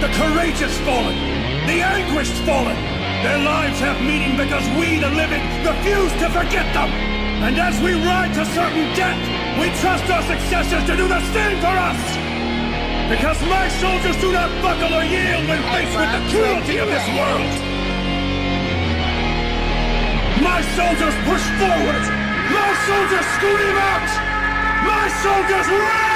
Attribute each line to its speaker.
Speaker 1: the courageous fallen, the anguished fallen. Their lives have meaning because we, the living, refuse to forget them. And as we ride to certain death, we trust our successors to do the same for us. Because my soldiers do not buckle or yield when faced with the cruelty of this world. My soldiers push forward. My soldiers scream out. My soldiers run!